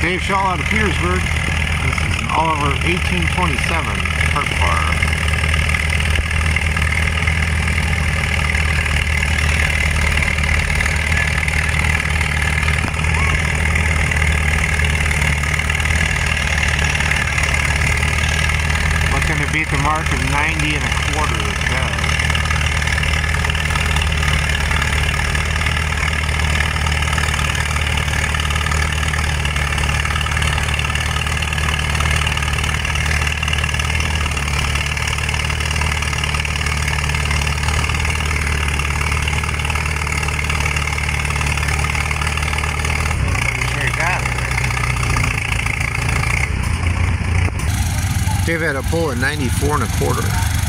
Dave Shaw out of Petersburg. This is an Oliver 1827 Harp Bar. Beat the mark of 90 and a quarter. Dave had a pull at 94 and a quarter.